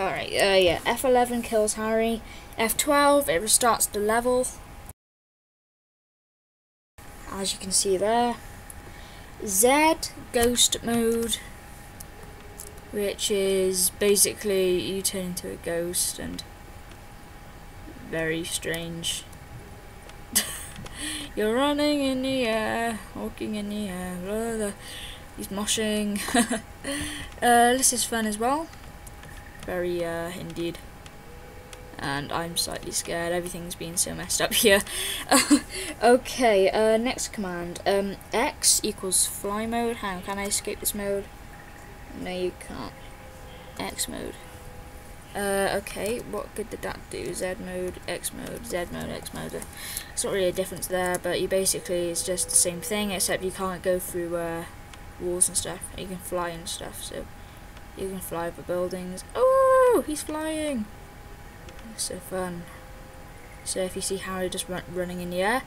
Alright, uh, yeah, F11 kills Harry. F12, it restarts the level. As you can see there. Z, ghost mode. Which is basically you turn into a ghost and very strange. You're running in the air, walking in the air, blah, blah. he's moshing. uh, this is fun as well. Very, uh, indeed. And I'm slightly scared, everything's been so messed up here. okay, uh, next command. Um, X equals fly mode. How can I escape this mode? No, you can't. X mode. Uh, okay, what good did that do? Z mode, X mode, Z mode, X mode. It's not really a difference there, but you basically, it's just the same thing, except you can't go through uh, walls and stuff. You can fly and stuff, so you can fly over buildings. Oh, he's flying! So fun. So if you see Harry just run running in the air,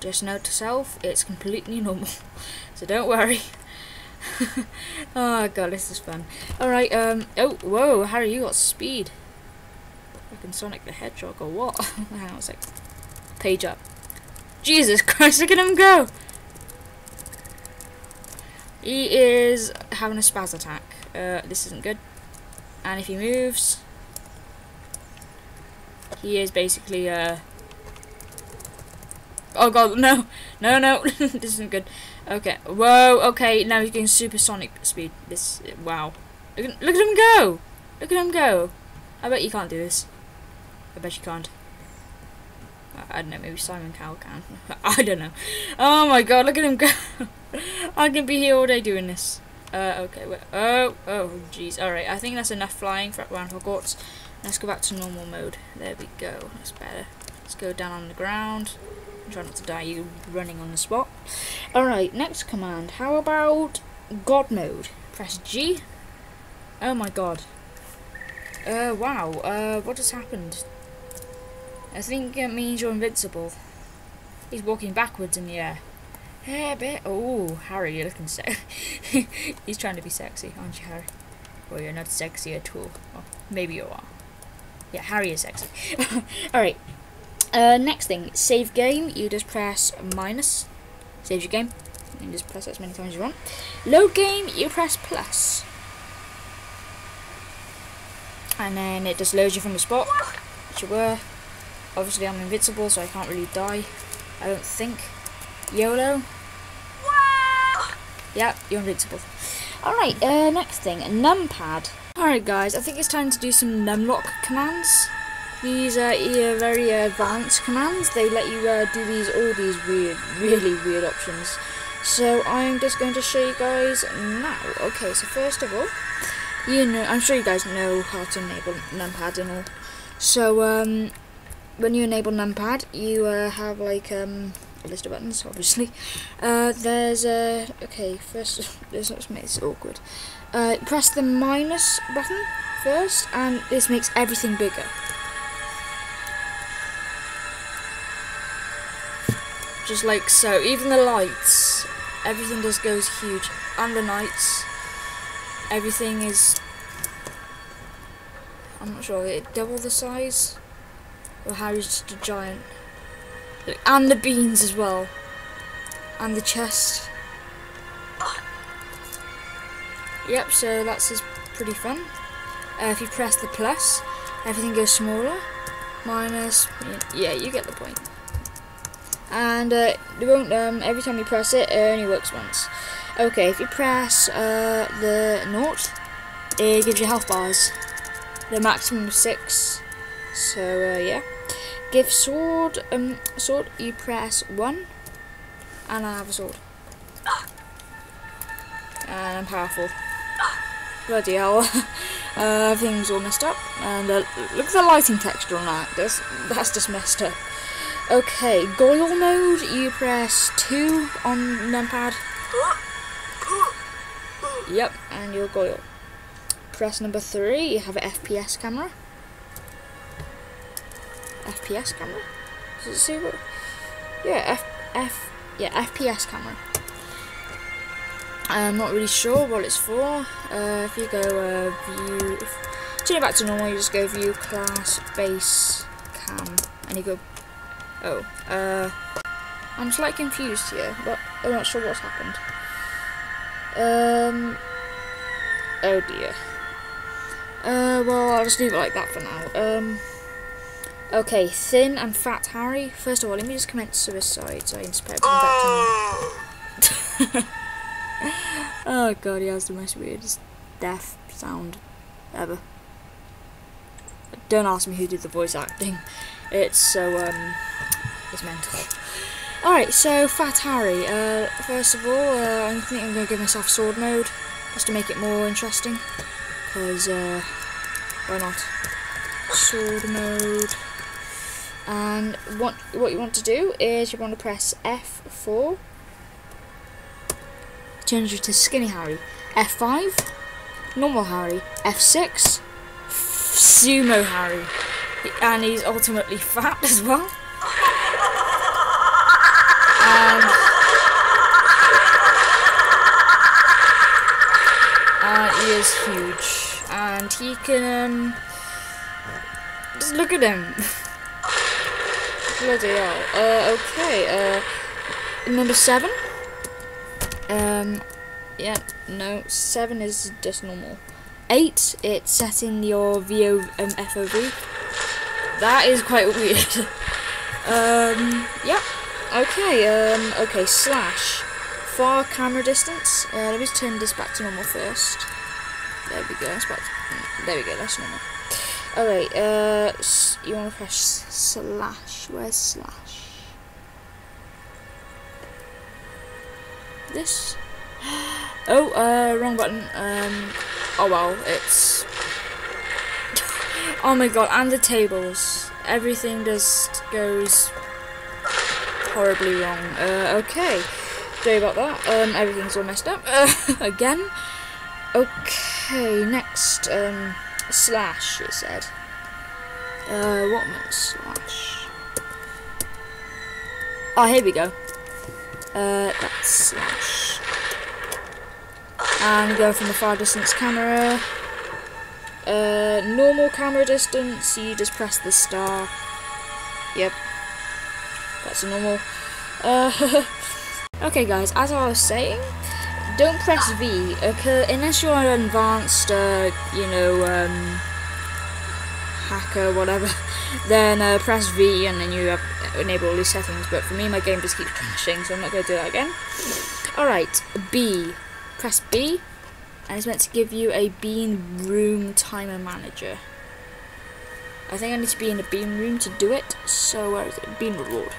just note to self, it's completely normal. so don't worry. oh god, this is fun. Alright, um, oh, whoa, Harry, you got speed. Fucking Sonic the Hedgehog or what? Hang on a sec. Page up. Jesus Christ, look at him go! He is having a spaz attack. Uh, this isn't good. And if he moves, he is basically, uh, oh god, no, no, no, this isn't good. Okay. Whoa. Okay. Now he's getting supersonic speed. This. Wow. Look at, look at him go. Look at him go. I bet you can't do this. I bet you can't. I don't know. Maybe Simon Cowell can. I don't know. Oh my god. Look at him go. I can be here all day doing this. Uh. Okay. Oh. Oh. Jeez. All right. I think that's enough flying for around Hogwarts. Let's go back to normal mode. There we go. That's better. Let's go down on the ground. Try not to die you running on the spot. Alright, next command. How about God mode? Press G. Oh my god. Uh, wow. Uh, what has happened? I think it means you're invincible. He's walking backwards in the air. Hey, bit. Oh, Harry, you're looking sexy. He's trying to be sexy, aren't you, Harry? Well, you're not sexy at all. Well, maybe you are. Yeah, Harry is sexy. Alright, uh, next thing, save game, you just press minus, saves your game, you just press as many times as you want. Load game, you press plus. And then it just loads you from the spot, which you were. Obviously I'm invincible, so I can't really die, I don't think. YOLO. Yeah, you're invincible. Alright, uh, next thing, numpad. Alright guys, I think it's time to do some numlock commands. These are uh, very advanced commands. They let you uh, do these all these weird, really weird options. So I'm just going to show you guys now. Okay, so first of all, you know, I'm sure you guys know how to enable numpad and all. So um, when you enable numpad, you uh, have like um, list of buttons, obviously. Uh, there's a okay. First, this makes it awkward. Uh, press the minus button first, and this makes everything bigger. just like so. Even the lights, everything just goes huge. And the nights, everything is, I'm not sure, it double the size? Or Harry's just a giant. And the beans as well. And the chest. Yep, so that's is pretty fun. Uh, if you press the plus, everything goes smaller. Minus, yeah, you get the point. and uh, it won't, um, every time you press it, it only works once. Okay, if you press uh, the naught, it gives you health bars. The maximum six. So uh, yeah. Give sword, um, sword. You press one, and I have a sword. And I'm powerful. Bloody hell. uh, everything's all messed up. And uh, look at the lighting texture on that. That's, that's just messed up. Okay, Goyle mode, you press 2 on numpad. Yep, and you're Goyle. Press number 3, you have an FPS camera. FPS camera? Does it say what? Yeah, F, F, yeah, FPS camera. I'm not really sure what it's for. Uh, if you go uh, view, turn it back to normal, you just go view class base cam and you go oh uh I'm slightly confused here but I'm not sure what's happened um oh dear uh well I'll just leave it like that for now um okay thin and fat Harry first of all let me just commit suicide so I can just put back to oh god he has the most weirdest death sound ever don't ask me who did the voice acting. It's so um, it's mental. All right, so Fat Harry. Uh, first of all, uh, I think I'm gonna give myself sword mode just to make it more interesting. Cause uh, why not? Sword mode. And what what you want to do is you want to press F4. Change it to Skinny Harry. F5. Normal Harry. F6 Sumo Harry. And he's ultimately fat as well. And, and he is huge. And he can, um, just look at him. Bloody hell. Uh, okay, uh, number seven. Um, yeah, no, seven is just normal. 8, it's setting your VO um, FOV. That is quite weird. um, yeah. Okay, um, okay, slash. Far camera distance. Uh, let me turn this back to normal first. There we go, to, there we go, that's normal. Okay, uh, you want to press slash. Where's slash? This? Oh, uh, wrong button. Um, oh well, it's... oh my god, and the tables. Everything just goes horribly wrong. Uh, okay. Sorry about that. Um, everything's all messed up. Uh, again. Okay, next, um, slash, it said. Uh, what was slash? Oh, here we go. Uh, that's slash and go from the far distance camera. Uh, normal camera distance, you just press the star. Yep, that's a normal. Uh, okay, guys, as I was saying, don't press V okay, unless you're an advanced, uh, you know, um, hacker, whatever. Then uh, press V and then you have, enable all these settings. But for me, my game just keeps crashing, so I'm not going to do that again. Alright, B press B and it's meant to give you a bean room timer manager. I think I need to be in a bean room to do it, so where is it? Bean reward.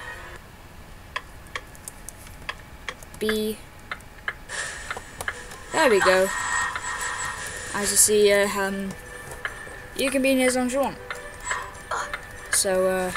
B. There we go. As you see, uh, um, you can be in here as long as you want. So, uh,